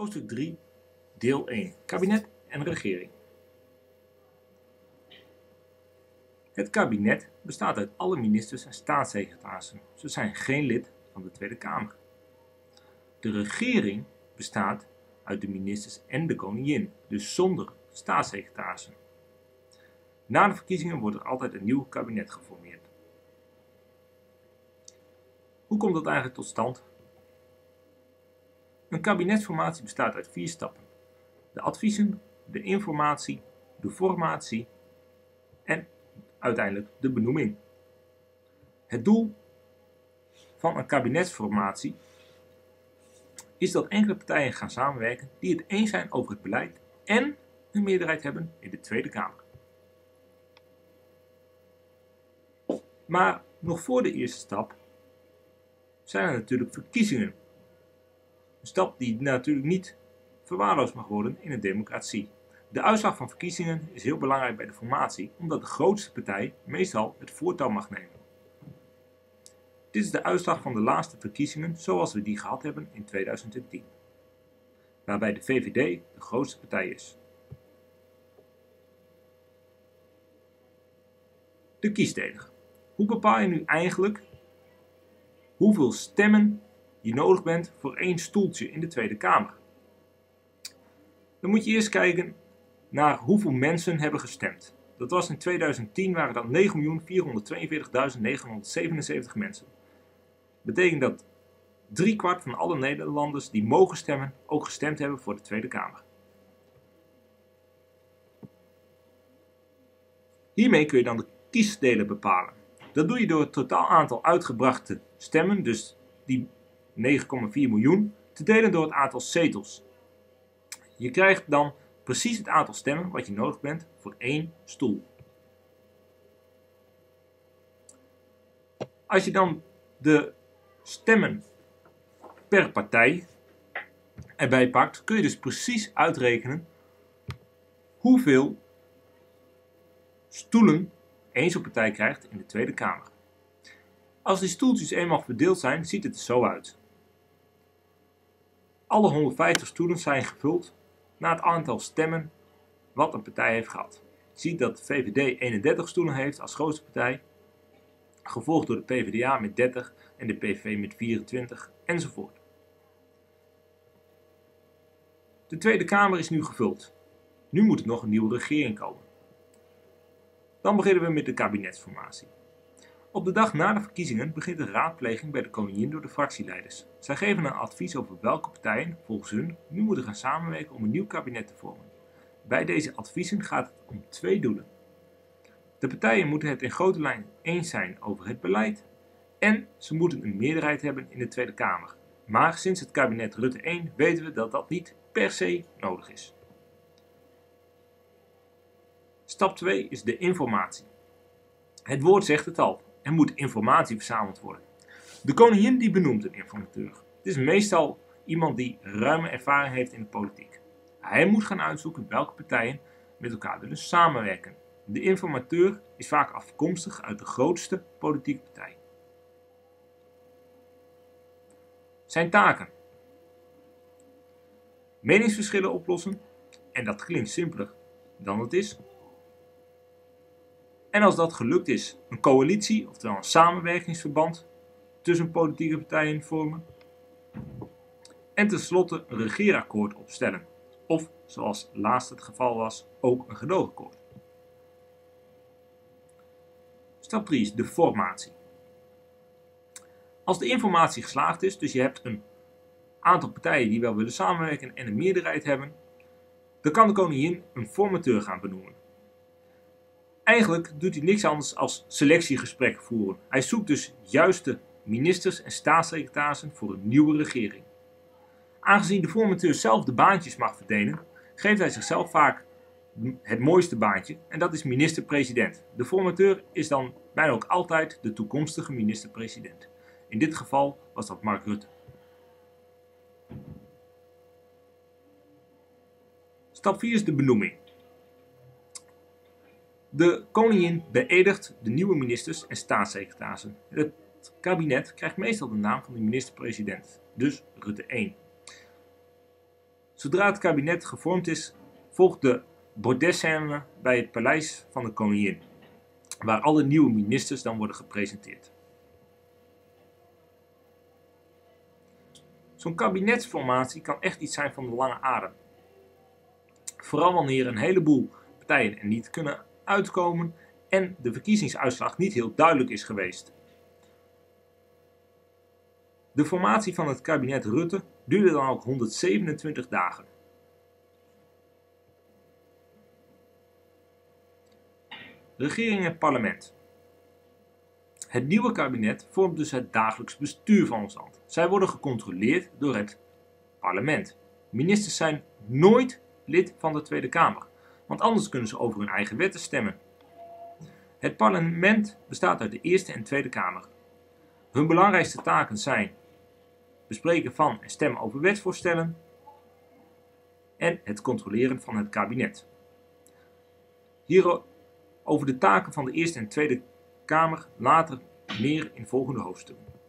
Hoofdstuk 3, deel 1. Kabinet en regering. Het kabinet bestaat uit alle ministers en staatssecretarissen. Ze zijn geen lid van de Tweede Kamer. De regering bestaat uit de ministers en de koningin, dus zonder staatssecretarissen. Na de verkiezingen wordt er altijd een nieuw kabinet geformeerd. Hoe komt dat eigenlijk tot stand? Een kabinetsformatie bestaat uit vier stappen. De adviezen, de informatie, de formatie en uiteindelijk de benoeming. Het doel van een kabinetsformatie is dat enkele partijen gaan samenwerken die het eens zijn over het beleid en een meerderheid hebben in de Tweede Kamer. Maar nog voor de eerste stap zijn er natuurlijk verkiezingen een stap die natuurlijk niet verwaarloosd mag worden in een democratie. De uitslag van verkiezingen is heel belangrijk bij de formatie, omdat de grootste partij meestal het voortouw mag nemen. Dit is de uitslag van de laatste verkiezingen zoals we die gehad hebben in 2010, waarbij de VVD de grootste partij is. De kiesdeler. Hoe bepaal je nu eigenlijk hoeveel stemmen je nodig bent voor één stoeltje in de Tweede Kamer. Dan moet je eerst kijken naar hoeveel mensen hebben gestemd. Dat was in 2010 waren dat 9.442.977 mensen. Betekent dat driekwart van alle Nederlanders die mogen stemmen ook gestemd hebben voor de Tweede Kamer. Hiermee kun je dan de kiesdelen bepalen. Dat doe je door het totaal aantal uitgebrachte stemmen, dus die 9,4 miljoen, te delen door het aantal zetels. Je krijgt dan precies het aantal stemmen wat je nodig bent voor één stoel. Als je dan de stemmen per partij erbij pakt, kun je dus precies uitrekenen hoeveel stoelen één zo'n partij krijgt in de Tweede Kamer. Als die stoeltjes eenmaal verdeeld zijn, ziet het er zo uit. Alle 150 stoelen zijn gevuld naar het aantal stemmen wat een partij heeft gehad. Ziet dat de VVD 31 stoelen heeft als grootste partij, gevolgd door de PvdA met 30 en de PV met 24 enzovoort. De Tweede Kamer is nu gevuld. Nu moet er nog een nieuwe regering komen. Dan beginnen we met de kabinetsformatie. Op de dag na de verkiezingen begint de raadpleging bij de koningin door de fractieleiders. Zij geven een advies over welke partijen, volgens hun, nu moeten gaan samenwerken om een nieuw kabinet te vormen. Bij deze adviezen gaat het om twee doelen. De partijen moeten het in grote lijn eens zijn over het beleid en ze moeten een meerderheid hebben in de Tweede Kamer. Maar sinds het kabinet Rutte 1 weten we dat dat niet per se nodig is. Stap 2 is de informatie. Het woord zegt het al. Er moet informatie verzameld worden. De koningin die benoemt een informateur. Het is meestal iemand die ruime ervaring heeft in de politiek. Hij moet gaan uitzoeken welke partijen met elkaar willen samenwerken. De informateur is vaak afkomstig uit de grootste politieke partij. Zijn taken. Meningsverschillen oplossen. En dat klinkt simpeler dan het is. En als dat gelukt is, een coalitie, oftewel een samenwerkingsverband tussen politieke partijen vormen. En tenslotte een regeerakkoord opstellen. Of, zoals laatst het geval was, ook een gedoogakkoord. Stap 3 is de formatie. Als de informatie geslaagd is, dus je hebt een aantal partijen die wel willen samenwerken en een meerderheid hebben, dan kan de koningin een formateur gaan benoemen. Eigenlijk doet hij niks anders als selectiegesprekken voeren. Hij zoekt dus juiste ministers en staatssecretarissen voor een nieuwe regering. Aangezien de formateur zelf de baantjes mag verdelen, geeft hij zichzelf vaak het mooiste baantje en dat is minister-president. De formateur is dan bijna ook altijd de toekomstige minister-president. In dit geval was dat Mark Rutte. Stap 4 is de benoeming. De koningin beëdigt de nieuwe ministers en staatssecretarissen. Het kabinet krijgt meestal de naam van de minister-president, dus Rutte 1. Zodra het kabinet gevormd is, volgt de bordesscène bij het paleis van de koningin, waar alle nieuwe ministers dan worden gepresenteerd. Zo'n kabinetsformatie kan echt iets zijn van de lange adem. Vooral wanneer een heleboel partijen er niet kunnen uitkomen en de verkiezingsuitslag niet heel duidelijk is geweest. De formatie van het kabinet Rutte duurde dan ook 127 dagen. Regering en parlement. Het nieuwe kabinet vormt dus het dagelijks bestuur van ons land. Zij worden gecontroleerd door het parlement. Ministers zijn nooit lid van de Tweede Kamer, want anders kunnen ze over hun eigen wetten stemmen. Het parlement bestaat uit de Eerste en Tweede Kamer. Hun belangrijkste taken zijn bespreken van en stemmen over wetsvoorstellen en het controleren van het kabinet. Hier over de taken van de Eerste en Tweede Kamer later meer in volgende hoofdstukken.